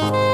Thank